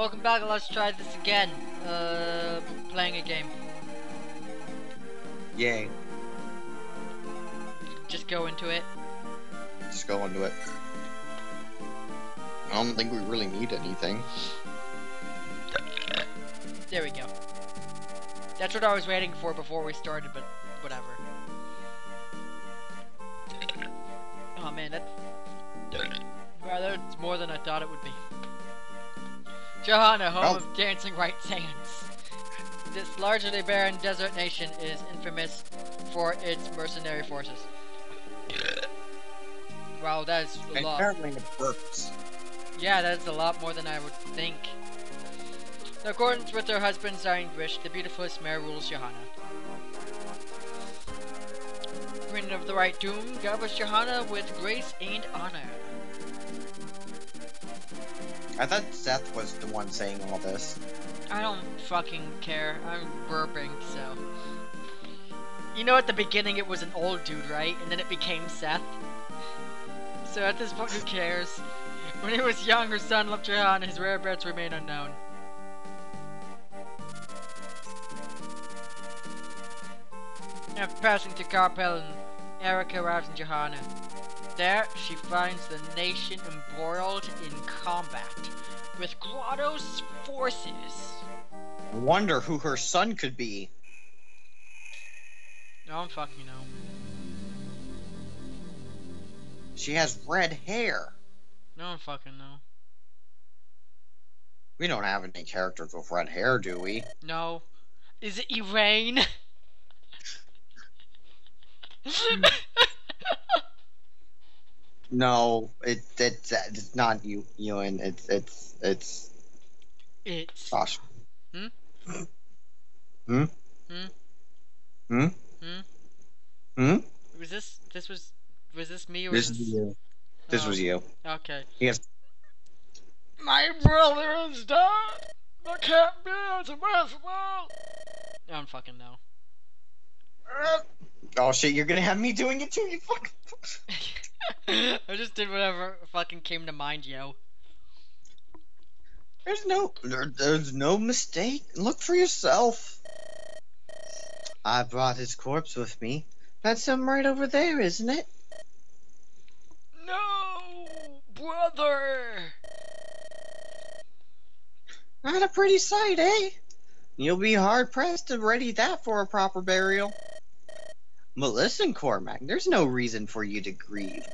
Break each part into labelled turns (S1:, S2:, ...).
S1: welcome back. Let's try this again. Uh, playing a game.
S2: Yay.
S1: Just go into it.
S2: Just go into it. I don't think we really need anything.
S1: There we go. That's what I was waiting for before we started, but whatever. Oh man, that. Wow, that's more than I thought it would be. Jehanna, home
S2: Oh.
S1: of dancing white sands. This largely barren desert nation is infamous for its mercenary forces. Wow, that's a
S2: And
S1: lot.
S2: apparently it works.
S1: Yeah, that's a lot more than I would think. In accordance with her husband's dying wish, the beautifulest mare rules Jehanna. Queen of the Right Doom governs Jehanna with grace and honor.
S2: I thought Seth was the one saying all this.
S1: I don't fucking care. I'm burping, so. You know, at the beginning it was an old dude, right? And then it became Seth. So at this point, who cares? When he was young, her son loved Jehanna. His rare breds remain unknown. After passing to Carpel, Eirika arrives in Jehanna. There, she finds the nation embroiled in combat with Grado's forces.
S2: I wonder who her son could be.
S1: I don't fucking know.
S2: She has red hair.
S1: No one fucking know.
S2: We don't have any characters with red hair, do we?
S1: No. Is it Elaine?
S2: No, it it's, it's not you, Ewan. It's it's it's
S1: it's.
S2: Josh.
S1: Hmm?
S2: Hmm?
S1: Hmm?
S2: Hmm?
S1: Hmm?
S2: Hmm?
S1: Was this this was was this me or
S2: This
S1: was this?
S2: you. This
S1: Oh,
S2: was you.
S1: Okay.
S2: Yes.
S1: My brother is dead. I can't be merciful. I don't fucking know.
S2: Oh shit! You're gonna have me doing it too. You fuck.
S1: I just did whatever fucking came to mind, yo.
S2: There's no there, there's no mistake. Look for yourself. I brought his corpse with me. That's him right over there, isn't it?
S1: No, brother.
S2: Not a pretty sight, eh? You'll be hard pressed to ready that for a proper burial. But listen, Cormag, there's no reason for you to grieve.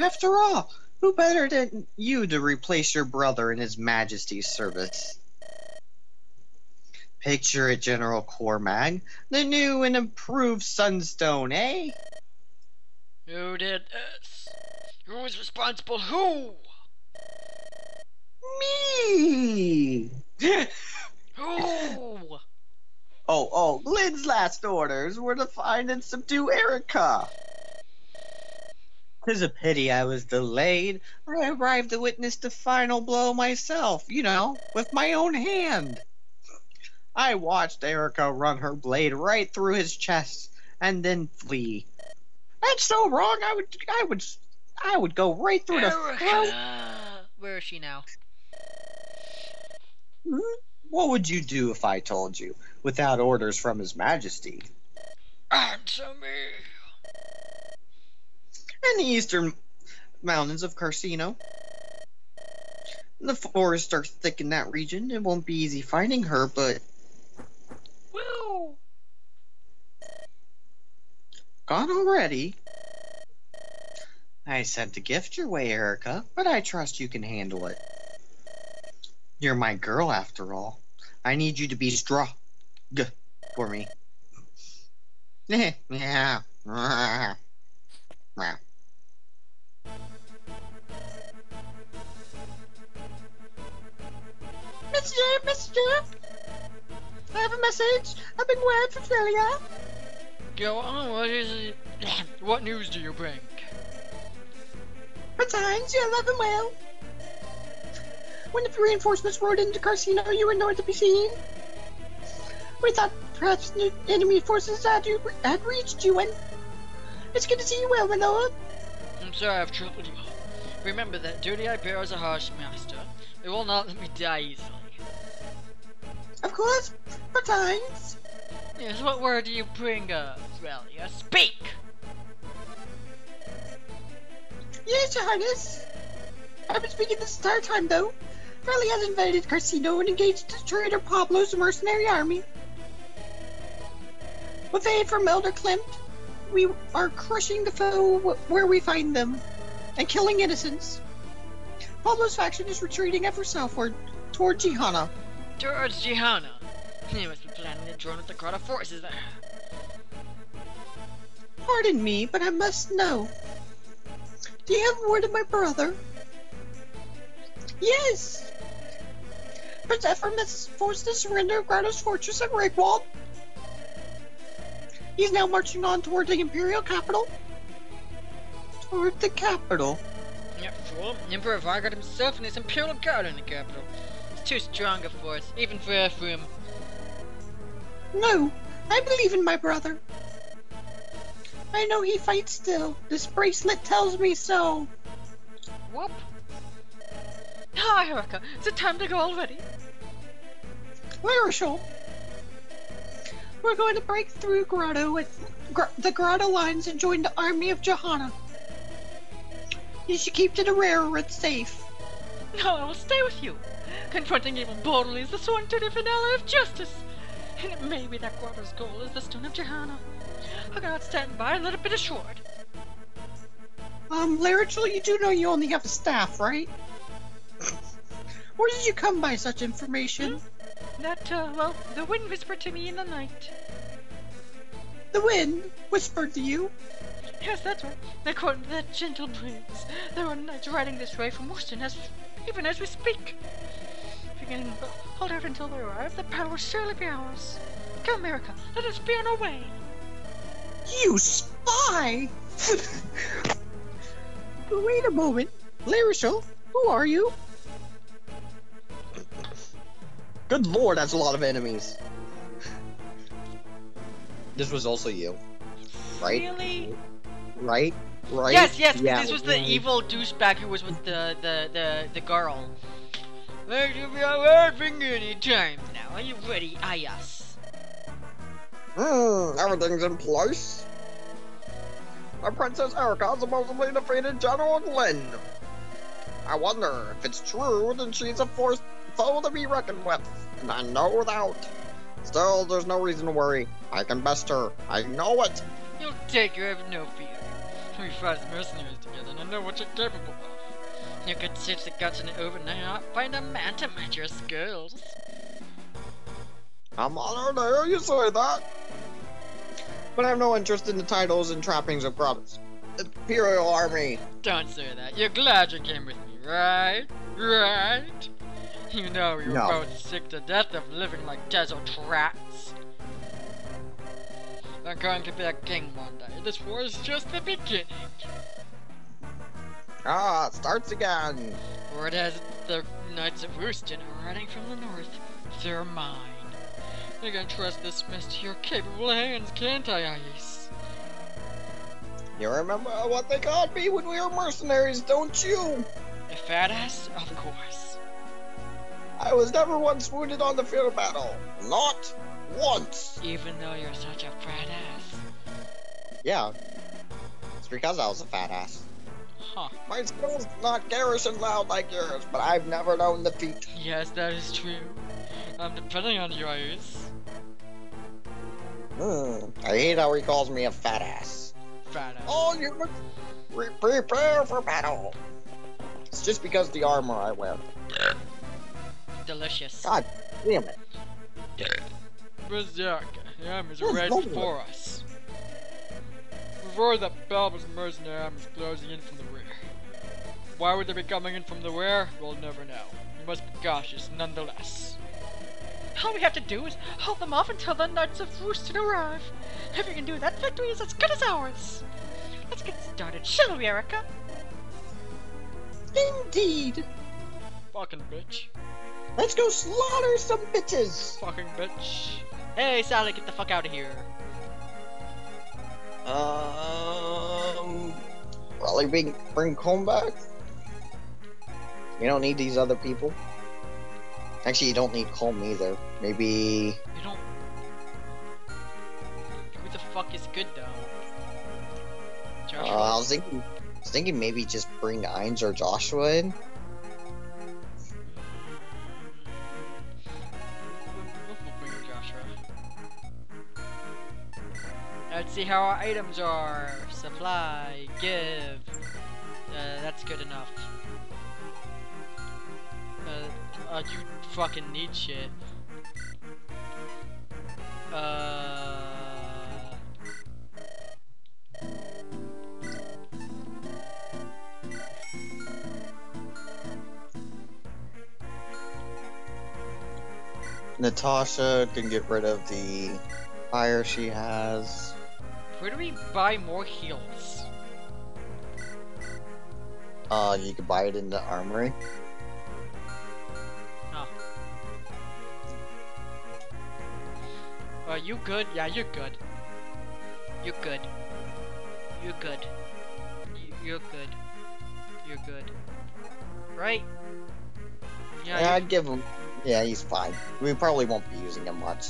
S2: After all, who better than you to replace your brother in his majesty's service? Picture it, General Cormag, the new and improved Sunstone, eh?
S1: Who did this? Who was responsible? Who?
S2: Me!
S1: Who?
S2: Oh, oh, Lynn's last orders were to find and subdue Eirika. Tis a pity I was delayed, for I arrived to witness the final blow myself, you know, with my own hand. I watched Eirika run her blade right through his chest and then flee. That's so wrong. I would, I would, I would go right through the throat.
S1: Eirika. Where is she now?
S2: Hmm? What would you do if I told you, without orders from His Majesty?
S1: Answer me.
S2: In the eastern mountains of Carcino. The forests are thick in that region. It won't be easy finding her, but
S1: Woo.
S2: gone already. I sent a gift your way, Eirika, but I trust you can handle it. You're my girl, after all. I need you to be strong for me. yeah. Mister, mister, I have a message. I've been word for Frelia.
S1: Go on. What is it? what news do you bring?
S2: Besides, you're alive and well. When the reinforcements rode into Carcino, you were nowhere to be seen. We thought perhaps the enemy forces had, you, had reached you, and it's good to see you well, my lord.
S1: I'm sorry I've troubled you. Remember that duty I bear as a harsh master It will not let me die easily.
S2: Of course, for times.
S1: Yes, what word do you bring up, Relia? Speak!
S2: Yes, Your Highness. I've been speaking this entire time, though. Riley has invaded Carcino and engaged the traitor Pablo's mercenary army. With aid from Elder Klimt, we are crushing the foe where we find them and killing innocents. Pablo's faction is retreating ever southward toward Jehanna.
S1: Towards Jehanna. You must be planning to join with the crowd of forces there.
S2: Pardon me, but I must know. Do you have word of my brother? Yes! Prince Ephraim has forced the surrender of Grado's fortress at Rigwald. He's now marching on toward the Imperial capital. Toward the capital?
S1: Yep, fool. Emperor Vigarde himself and his Imperial Guard in the capital. It's too strong a force, even for Ephraim.
S2: No, I believe in my brother. I know he fights still. This bracelet tells me so.
S1: Whoop. Ah, Hi, Hurricane. Is it time to go already?
S2: Where, L'Arachel. We're going to break through Grado with gr- the Grado lines and join the army of Jehanna. You should keep to the railroad safe.
S1: No, I will stay with you. Confronting evil boldly is the sworn to the finale of justice. And it may be that Grado's goal is the Stone of Jehanna. I cannot stand by and let it be assured.
S2: Um, L'Arachel, you do know you only have a staff, right? Where did you come by such information?
S1: That, uh, well, the wind whispered to me in the night.
S2: The wind whispered to you.
S1: Yes, that's right. According to that gentle breeze, there are knights riding this way from Rausten as even as we speak. If we can hold out until they arrive, the battle will surely be ours. Come, America, let us be on our way.
S2: You spy! Wait a moment. L'Arachel, who are you? Good lord, that's a lot of enemies. This was also you. Right?
S1: Really?
S2: Right? Right?
S1: Yes, yes.
S2: Yeah,
S1: this was the
S2: right.
S1: evil douchebag who was with the the the the girl. Well, you'll be arriving any time now. Are you ready? Ah, yes.
S2: Hmm, everything's in place. The Princess Eirika supposedly defeated General Glen. I wonder if it's true, then she's a force foe to be reckoned with, and I know without. Still, there's no reason to worry. I can best her. I know it.
S1: You'll take her, have no fear. We fought as mercenaries together, and I know what you're capable of. You could teach the guts in it overnight, find a man to match your skills.
S2: I'm honored to hear you say that. But I have no interest in the titles and trappings of Grado's Imperial Army.
S1: Don't say that. You're glad you came with me, right? Right? You know you're
S2: No.
S1: both sick to death of living like desert rats. I'm going to be a king one day. This war is just the beginning.
S2: Ah, it starts again.
S1: Word has the Knights of Rausten are riding from the north. They're mine. I can trust this mess to your capable hands, can't I, Aias?
S2: You remember what they called me when we were mercenaries, don't you?
S1: A fat ass? Of course.
S2: I was never once wounded on the field of battle. Not once.
S1: Even though you're such a fat ass.
S2: Yeah. It's because I was a fat ass.
S1: Huh.
S2: My skills not garish and loud like yours, but I've never known defeat.
S1: Yes, that is true. I'm depending on you, Aias.
S2: Hmm. I hate how he calls me a fat ass.
S1: Fat ass.
S2: All you re prepare for battle. It's just because the armor I wear.
S1: Delicious.
S2: God damn it.
S1: Berserk, the army's
S2: Yes,
S1: ready
S2: lovely.
S1: for us. Before the heard that Pablo's mercenary army's closing in from the rear. Why would they be coming in from the rear? We'll never know. We must be cautious nonetheless. All we have to do is hold them off until the Knights of Rausten arrive. If we can do that, victory is as good as ours. Let's get started, shall we, Eirika?
S2: Indeed.
S1: Fucking bitch.
S2: Let's go slaughter some bitches.
S1: Fucking bitch. Hey, Sally, get the fuck out of here.
S2: Um, really bring bring Colm back. You don't need these other people. Actually, you don't need Colm either. Maybe.
S1: You don't. Who the fuck is good though?
S2: Uh, I was thinking. I was thinking maybe just bring Ainz or Joshua in.
S1: See how our items are. Supply, give. Uh, that's good enough. Uh, uh, you fucking need shit. Uh.
S2: Natasha can get rid of the fire she has.
S1: Where do we buy more heals?
S2: Uh, you can buy it in the armory. Oh.
S1: Uh, you good? Yeah, you're good. You're good. You're good. You- You're good. You're good. Right? Yeah,
S2: Yeah, I'd give him. Yeah, he's fine. We probably won't be using him much.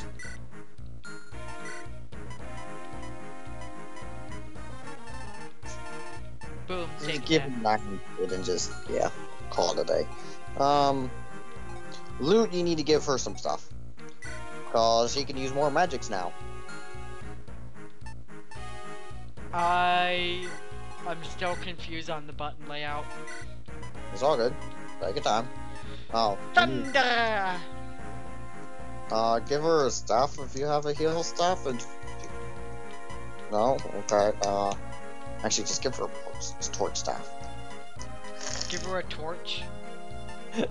S1: Boom,
S2: Just
S1: take
S2: give him 900 and just, yeah, call it a day. Um, Lute, you need to give her some stuff. Because she can use more magics now.
S1: I... I'm still confused on the button layout.
S2: It's all good. Take your time. Oh,
S1: Thunder!
S2: uh, give her a staff if you have a heal staff. And no, okay. Uh, actually, just give her a torch, staff.
S1: Give her a torch.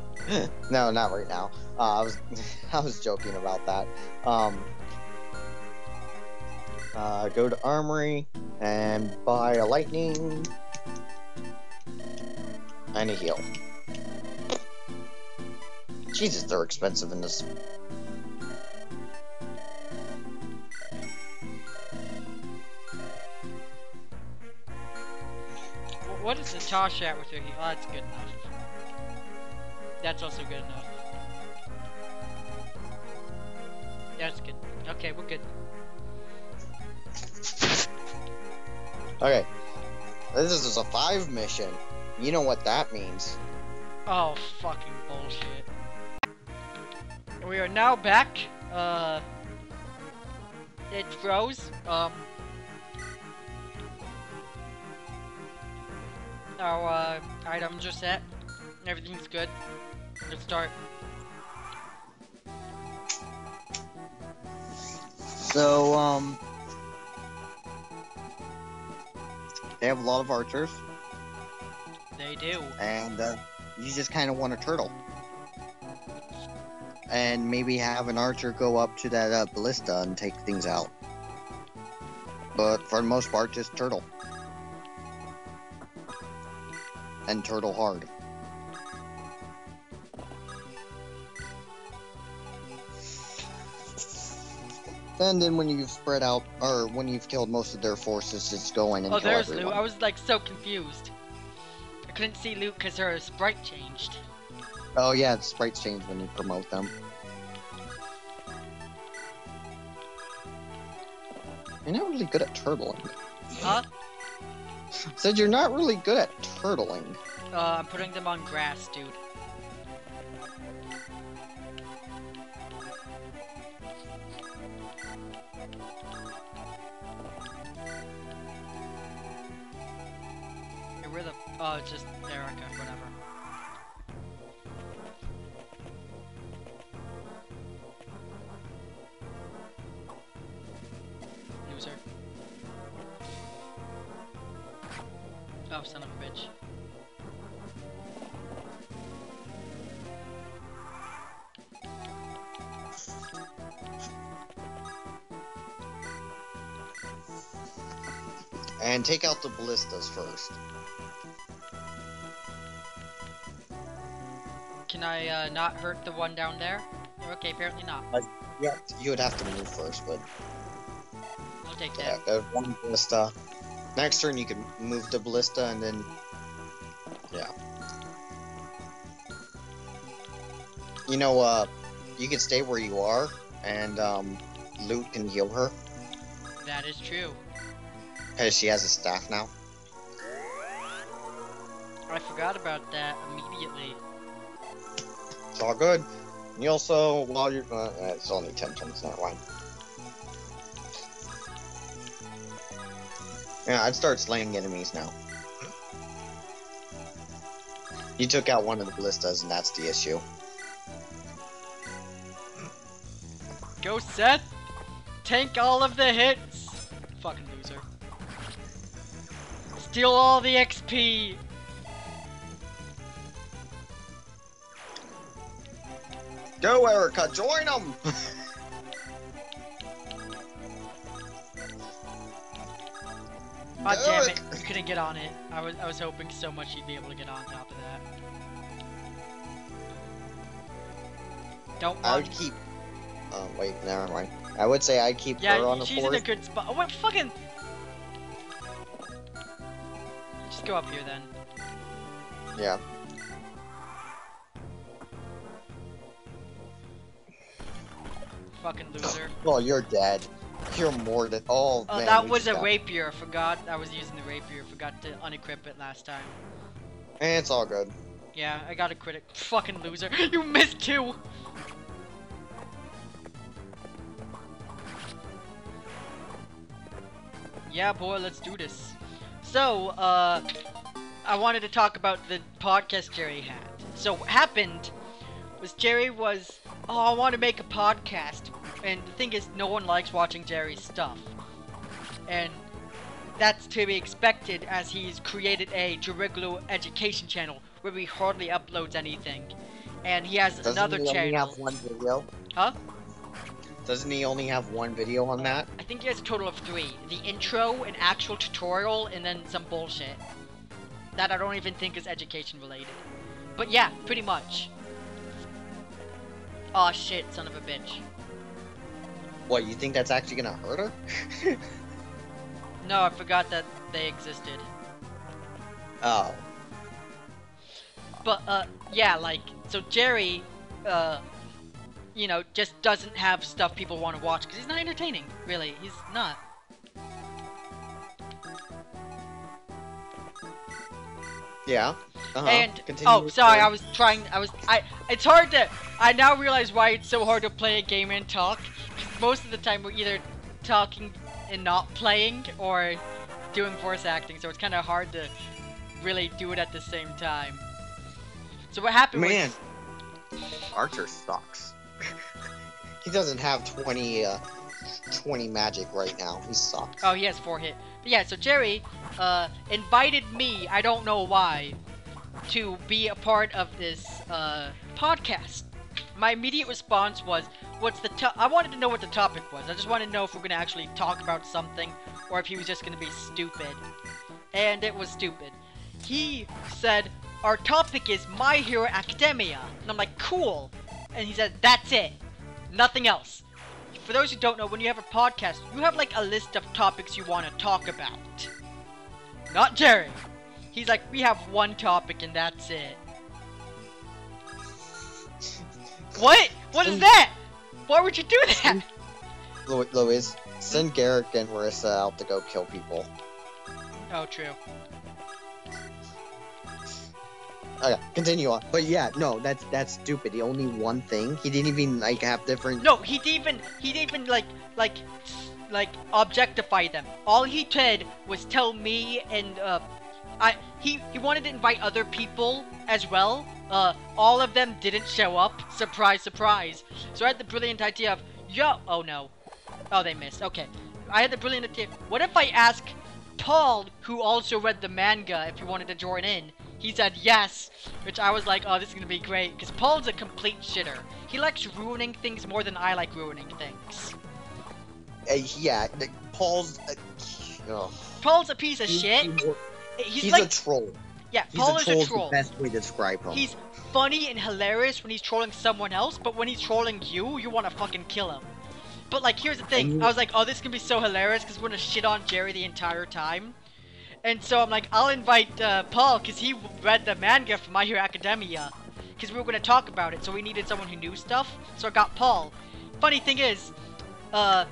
S2: no, not right now. Uh, I was I was joking about that. Um, uh, go to Armory and buy a lightning and a heal. Jesus, they're expensive in this.
S1: What is the Natasha at with her heal? Oh, that's good enough. That's also good enough. That's good. Okay, we're good.
S2: Okay, this is a five mission. You know what that means.
S1: Oh, fucking bullshit. We are now back. Uh, it froze. Um, our uh, items are set. Everything's good. Let's start.
S2: So, um, they have a lot of archers,
S1: They do.
S2: and uh, you just kind of want a turtle. And maybe have an archer go up to that uh, ballista and take things out. But for the most part, just turtle. And turtle hard. And then when you've spread out, or when you've killed most of their forces, just go in and
S1: Oh,
S2: kill
S1: there's
S2: everyone.
S1: I was like so confused. I couldn't see Lute because her sprite changed.
S2: Oh yeah, the sprites change when you promote them. You're not really good at turtling.
S1: Huh?
S2: Said you're not really good at turtling.
S1: Uh, I'm putting them on grass, dude. Where the? It's just
S2: ballistas first.
S1: Can I uh, not hurt the one down there? Okay, apparently not.
S2: Yeah, you would have to move first, but
S1: I'll take
S2: yeah,
S1: that.
S2: go one ballista. Next turn you can move the ballista and then yeah. You know, uh, you can stay where you are, and um, Lute can heal her
S1: That is true.
S2: Because she has a staff now.
S1: I forgot about that immediately.
S2: It's all good. And you also, while you're, uh, it's only ten turns, not one. Yeah, I'd start slaying enemies now. You took out one of the ballistas, and that's the issue.
S1: Go Seth! Tank all of the hits! Steal all the XP!
S2: Go, Eirika, join them!
S1: Ah, God damn it, you couldn't get on it. I was I was hoping so much you'd be able to get on top of that. Don't
S2: I would keep. Oh wait, never mind. I would say I'd keep
S1: Yeah,
S2: her on the
S1: she's in a good spot. Oh, wait, fucking. Go up here then.
S2: Yeah.
S1: Fucking loser.
S2: Well, you're dead. You're more than. Oh
S1: Oh,
S2: man.
S1: that was a
S2: got-
S1: rapier. Forgot I was using the rapier. Forgot to unequip it last time.
S2: It's all good.
S1: Yeah, I got a critic. Fucking loser. You missed two! Yeah, boy, let's do this. So, uh, I wanted to talk about the podcast Jerry had. So, what happened was Jerry was, oh, I want to make a podcast. And the thing is, no one likes watching Jerry's stuff. And that's to be expected as he's created a Jiriglu education channel where he hardly uploads anything. And he has
S2: Doesn't
S1: another
S2: he only
S1: channel.
S2: have one video?
S1: Huh?
S2: Doesn't he only have one video on that?
S1: I think he has a total of three. The intro, an actual tutorial, and then some bullshit. That I don't even think is education related. But yeah, pretty much. Aw shit, son of a bitch.
S2: What, you think that's actually gonna hurt her?
S1: No, I forgot that they existed.
S2: Oh.
S1: But, uh, yeah, like, so Jerry, uh, you know, just doesn't have stuff people want to watch because he's not entertaining, really. He's not.
S2: Yeah. Uh-huh.
S1: And
S2: Continue
S1: oh, sorry, I was trying. I was. I. It's hard to. I now realize why it's so hard to play a game and talk. most of the time we're either talking and not playing, or doing voice acting. So it's kind of hard to really do it at the same time. So what happened
S2: Man,
S1: was.
S2: Archer sucks. He doesn't have 20, uh, 20 magic right now. He sucks.
S1: Oh, he has four hit. But yeah, so Jerry uh, invited me. I don't know why. To be a part of this uh, podcast. My immediate response was, "What's the to- I wanted to know what the topic was. I just wanted to know if we're gonna actually talk about something, or if he was just gonna be stupid." And it was stupid. He said, "Our topic is My Hero Academia," and I'm like, "Cool." And he said, "That's it, nothing else." For those who don't know, when you have a podcast, you have like a list of topics you want to talk about. Not Jerry. He's like, we have one topic and that's it. What? What is that? Why would you do that?
S2: Lu- Louis, send Garrick and Marisa out to go kill people.
S1: Oh, true.
S2: Okay, continue on. But yeah, no, that's that's stupid. The only one thing he didn't even like have different.
S1: No, he would even he would even like like like objectify them. All he did was tell me and uh, I he he wanted to invite other people as well. Uh, all of them didn't show up. Surprise, surprise. So I had the brilliant idea of yo. Oh no. Oh, they missed. Okay. I had the brilliant idea. What if I ask Paul, who also read the manga, if he wanted to join in? He said yes, which I was like, oh, this is gonna be great, because Paul's a complete shitter. He likes ruining things more than I like ruining things.
S2: Uh, yeah, the- Paul's. Uh, ugh.
S1: Paul's a piece of
S2: He-
S1: shit.
S2: he-
S1: He's,
S2: he's
S1: like,
S2: a troll.
S1: yeah,
S2: He's
S1: Paul
S2: a
S1: is a troll.
S2: the best way to describe him.
S1: He's funny and hilarious when he's trolling someone else, but when he's trolling you, you want to fucking kill him. But like, here's the thing.
S2: And you-
S1: I was like, oh, this can be so hilarious because we're gonna shit on Jerry the entire time. And so I'm like, I'll invite uh, Paul because he read the manga from My Hero Academia. because we were going to talk about it, so we needed someone who knew stuff. So I got Paul. Funny thing is, uh,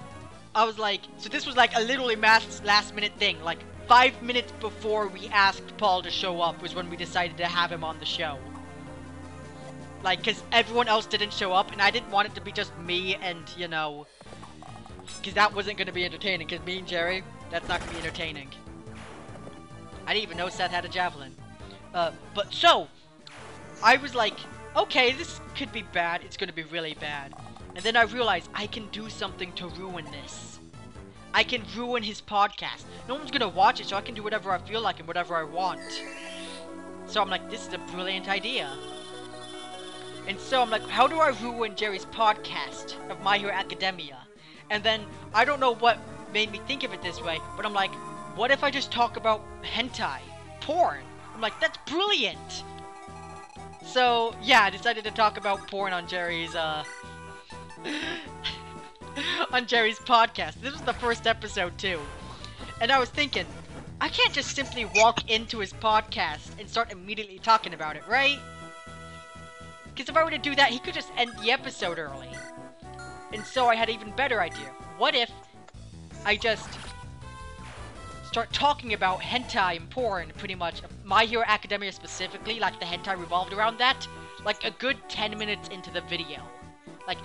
S1: I was like, so this was like a literally last minute thing. Like five minutes before we asked Paul to show up was when we decided to have him on the show. Like, cause everyone else didn't show up, and I didn't want it to be just me and you know, cause that wasn't gonna be entertaining. Cause me and Jerry, that's not gonna be entertaining. I didn't even know Seth had a javelin. Uh, but so, I was like, okay, this could be bad. It's gonna be really bad. And then I realized I can do something to ruin this. I can ruin his podcast. No one's gonna watch it, so I can do whatever I feel like and whatever I want. So I'm like, this is a brilliant idea. And so I'm like, how do I ruin Jerry's podcast of My Hero Academia? And then I don't know what made me think of it this way, but I'm like, what if I just talk about hentai, porn? I'm like, that's brilliant. So yeah, I decided to talk about porn on Jerry's uh on Jerry's podcast. This was the first episode too. And I was thinking, I can't just simply walk into his podcast and start immediately talking about it, right? Because if I were to do that, he could just end the episode early. And so I had an even better idea. What if I just start talking about hentai and porn, pretty much. My Hero Academia specifically, like the hentai revolved around that, like a good 10 minutes into the video. Like,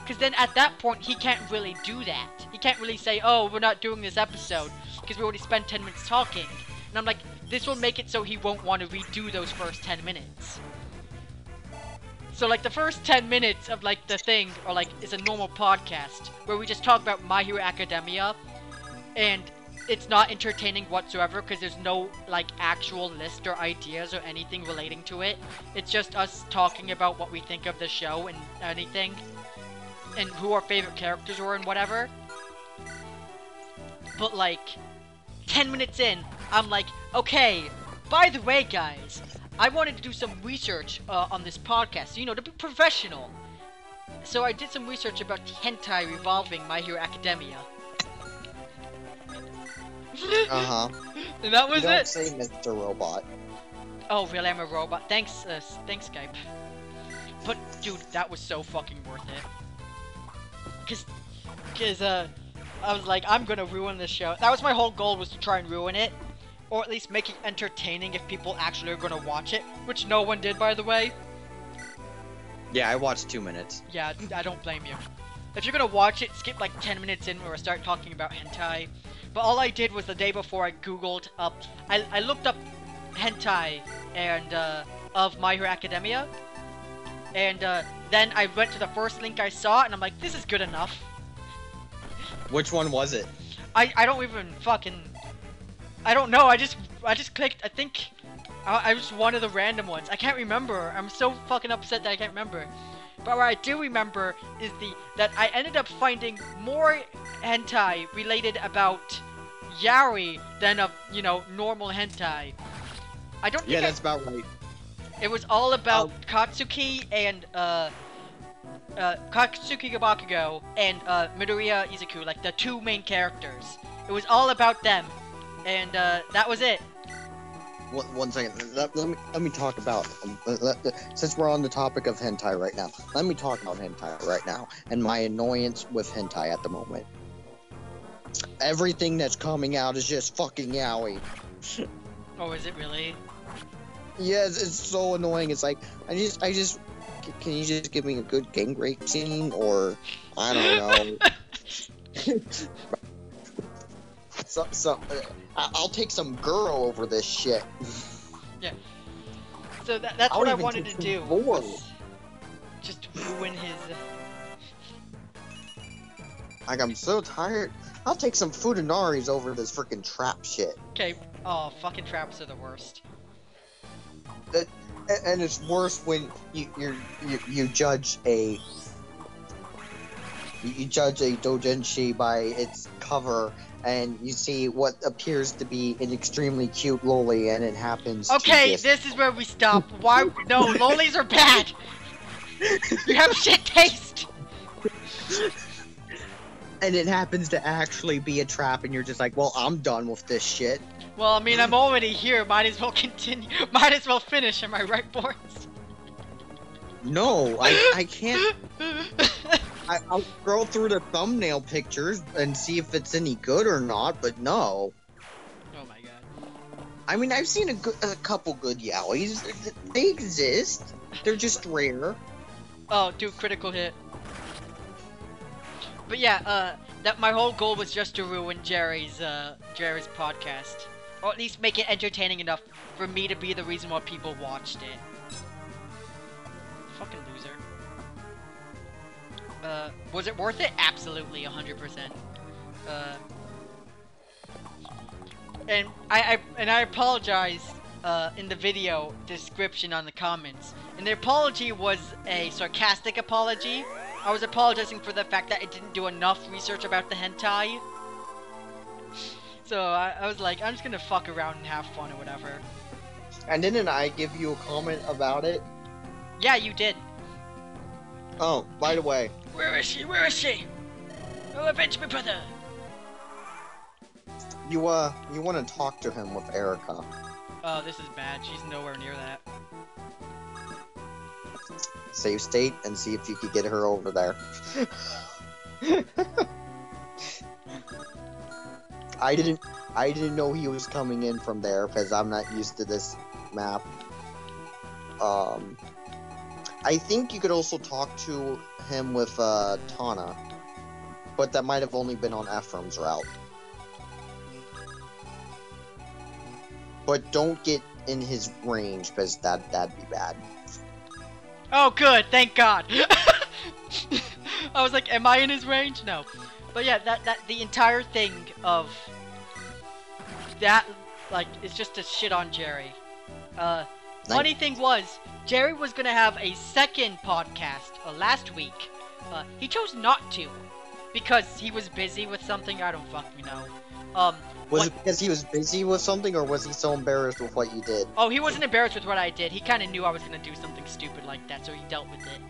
S1: because then at that point, he can't really do that. He can't really say, oh, we're not doing this episode, because we already spent 10 minutes talking. And I'm like, this will make it so he won't want to redo those first 10 minutes. So like the first 10 minutes of like the thing, or like, is a normal podcast, where we just talk about My Hero Academia, and it's not entertaining whatsoever because there's no like actual list or ideas or anything relating to it. It's just us talking about what we think of the show and anything, and who our favorite characters were and whatever. But like, 10 minutes in, I'm like, okay, by the way, guys, I wanted to do some research uh, on this podcast, you know, to be professional. So I did some research about the hentai revolving My Hero Academia.
S2: Uh huh.
S1: and that was
S2: Don't
S1: it.
S2: say Mr. Robot.
S1: Oh, really? I'm a robot. Thanks, uh, thanks, Skype. But, dude, that was so fucking worth it. Cause, cause, uh, I was like, I'm gonna ruin this show. That was my whole goal, was to try and ruin it. Or at least make it entertaining if people actually are gonna watch it. Which no one did, by the way.
S2: Yeah, I watched two minutes.
S1: Yeah, I don't blame you. If you're gonna watch it, skip like 10 minutes in where I start talking about hentai. But all I did was the day before I googled up, I, I looked up hentai and uh, of My Hero Academia, and uh, then I went to the first link I saw, and I'm like, this is good enough.
S2: Which one was it?
S1: I, I don't even fucking, I don't know. I just I just clicked. I think I, I was one of the random ones. I can't remember. I'm so fucking upset that I can't remember. But what I do remember is the that I ended up finding more hentai related about yaoi than of you know normal hentai. I don't think
S2: Yeah,
S1: I-
S2: that's about right.
S1: it was all about
S2: Um,
S1: Katsuki and uh, uh, Katsuki Gabakugo and uh, Midoriya Izuku, like the two main characters. It was all about them, and uh, that was it.
S2: One, one second. Let, let me let me talk about um, let- let- since we're on the topic of hentai right now. Let me talk about hentai right now and my annoyance with hentai at the moment. Everything that's coming out is just fucking yaoi.
S1: Oh, is it really?
S2: Yes, it's so annoying. It's like I just I just c- can you just give me a good gang rape scene or I don't know. so, so uh, I- I'll take some girl over this shit. Yeah.
S1: So that, that's
S2: I'll
S1: what I wanted to do. Just ruin his.
S2: Like I'm so tired. I'll take some futanaris over this freaking trap shit.
S1: Okay. Oh, fucking traps are the worst.
S2: And it's worse when you you you judge a you you judge a doujinshi by its cover and you see what appears to be an extremely cute loli and it happens
S1: Okay,
S2: just-
S1: this is where we stop. Why? No, lolis are bad. You have shit taste.
S2: and it happens to actually be a trap and you're just like well i'm done with this shit
S1: Well, I mean, I'm already here. Might as well continue. Might as well finish. Am I right, boys?
S2: No, I, I can't. I, I'll scroll through the thumbnail pictures and see if it's any good or not, but no.
S1: Oh my god.
S2: I mean, I've seen a, good, a couple good yaois. They exist. They're just rare.
S1: Oh, do critical hit. But yeah, uh, that my whole goal was just to ruin Jerry's, uh, Jerry's podcast. Or at least make it entertaining enough for me to be the reason why people watched it. Fucking. Uh, was it worth it? Absolutely, 100%. Uh, and I, I and I apologize uh, in the video description on the comments. And the apology was a sarcastic apology. I was apologizing for the fact that I didn't do enough research about the hentai. So I, I was like, I'm just gonna fuck around and have fun or whatever.
S2: And didn't I give you a comment about it?
S1: Yeah, you did.
S2: Oh, by the way,
S1: Where is she? Where is she? Oh, avenge my brother!
S2: you uh, you want to talk to him with Eirika?
S1: Oh, this is bad. She's nowhere near that.
S2: Save state and see if you could get her over there. I didn't, I didn't know he was coming in from there because I'm not used to this map. Um, I think you could also talk to him with uh, Tana, but that might have only been on Ephraim's route. But don't get in his range because that that'd be bad.
S1: Oh, good. Thank God. I was like, am I in his range? No. But yeah, that that the entire thing of that like is just a shit on Jerry. Uh, funny thing was, Jerry was gonna have a second podcast uh, last week. Uh, he chose not to because he was busy with something. I don't fucking know. Um,
S2: Was it because he was busy with something, or was he so embarrassed with what you did?
S1: Oh, he wasn't embarrassed with what I did. He kind of knew I was gonna do something stupid like that, so he dealt with it.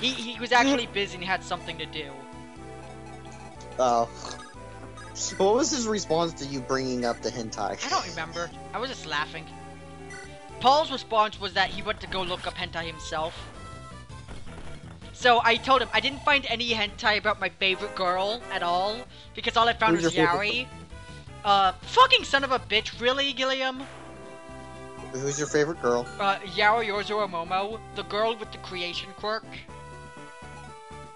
S1: He he was actually busy and he had something to do.
S2: Oh. What was his response to you bringing up the hentai?
S1: I don't remember. I was just laughing. Paul's response was that he went to go look up hentai himself. So I told him I didn't find any hentai about my favorite girl at all because all I found
S2: Who's
S1: was
S2: yaoi.
S1: Uh, fucking son of a bitch, really, Gilliam?
S2: Who's your favorite girl?
S1: Uh, Yaoyorozu Momo, the girl with the creation quirk.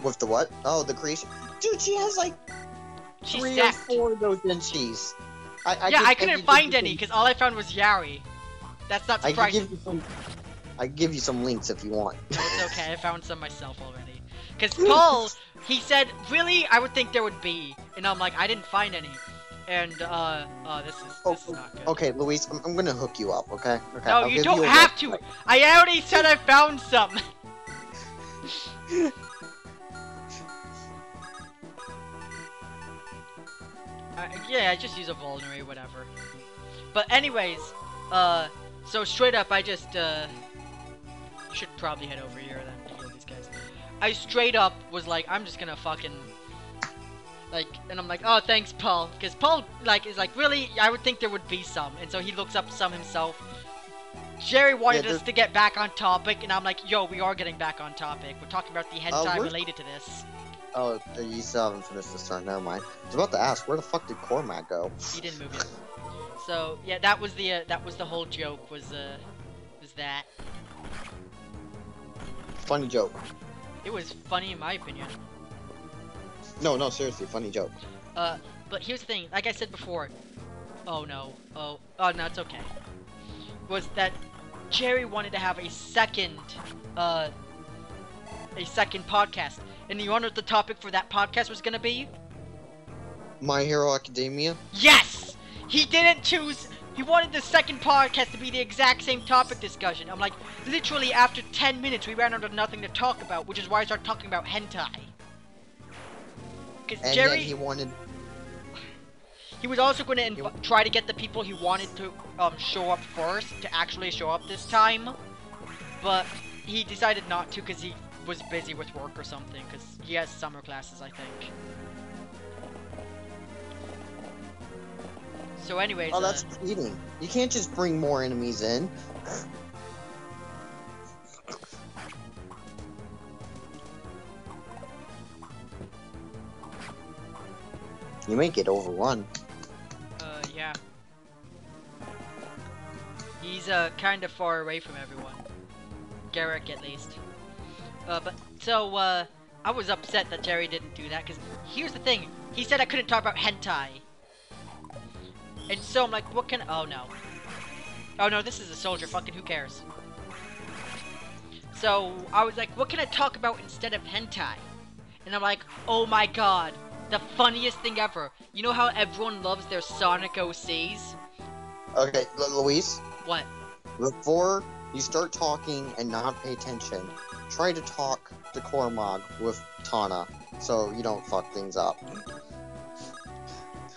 S2: With the what? Oh, the creation. Dude, she has like
S1: She's
S2: three
S1: stacked.
S2: or four of those inchies. I, I
S1: yeah,
S2: could-
S1: I
S2: could
S1: couldn't
S2: give
S1: find any because all I found was yaoi. That's not
S2: I could
S1: surprising.
S2: give you some. I give you some links if you want.
S1: No, it's okay. I found some myself already. Because Paul, he said, really, I would think there would be. And I'm like, I didn't find any. And, uh, uh, this is, this is not good.
S2: Okay, Luis, I'm, I'm gonna hook you up. Okay. Okay.
S1: No,
S2: I'll
S1: you
S2: give
S1: don't
S2: a
S1: have to. I already said I found some. uh, yeah, I just use a vulnerary, whatever. But anyways, uh, so straight up, I just, uh, should probably head over here then to heal these guys. I straight up was like, I'm just gonna fucking, like, and I'm like, oh, thanks, Paul, because Paul, like, is like, really, I would think there would be some, and so he looks up some himself. Jerry wanted
S2: Yeah,
S1: us to get back on topic, and I'm like, yo, we are getting back on topic. We're talking about the hentai
S2: we're-
S1: related to this.
S2: Oh, you still haven't finished this turn. Never mind. I was about to ask, where the fuck did Cormag go?
S1: He didn't move yet. So yeah, that was the uh, that was the whole joke. Was uh, was that
S2: Funny joke.
S1: it was funny in my opinion.
S2: No, no, seriously, funny joke.
S1: Uh, but here's the thing. Like I said before. Oh no. Oh. Oh no. It's okay. Was that Jerry wanted to have a second, uh, a second podcast, and you know what the topic for that podcast was gonna be?
S2: My Hero Academia.
S1: Yes! He didn't choose. He wanted the second podcast to be the exact same topic discussion. I'm like, literally after 10 minutes, we ran out of nothing to talk about, which is why I started talking about hentai. Because Jerry,
S2: he wanted.
S1: he was also going to inv- try to get the people he wanted to um, show up first to actually show up this time. But he decided not to because he was busy with work or something, because he has summer classes, I think. So, anyways.
S2: Oh, that's uh, cheating. You can't just bring more enemies in. You may get overrun.
S1: Uh, yeah. He's, uh, kind of far away from everyone. Garrick, at least. Uh, but, so, uh, I was upset that Jerry didn't do that, because here's the thing. He said I couldn't talk about hentai and so I'm like, what can? Oh no. Oh no, this is a soldier. Fucking who cares? So I was like, what can I talk about instead of hentai? And I'm like, oh my god, the funniest thing ever. You know how everyone loves their Sonic OCs?
S2: Okay, Lu- Luis,
S1: What?
S2: before you start talking and not pay attention, try to talk to Cormag with Tana so you don't fuck things up.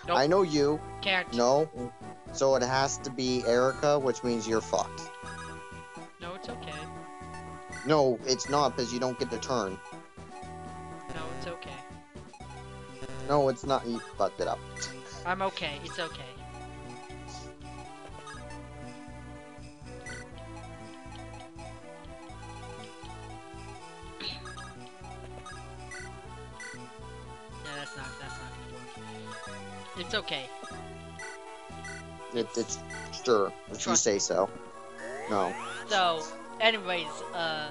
S1: Nope.
S2: I know you,
S1: Can't.
S2: no, so it has to be Eirika, which means you're fucked.
S1: No, it's okay.
S2: No, it's not because you don't get the turn.
S1: No, it's okay.
S2: No, it's not. You fucked it up.
S1: I'm okay. It's okay. It's okay.
S2: It, it's sure if you say so. No.
S1: So, anyways, uh,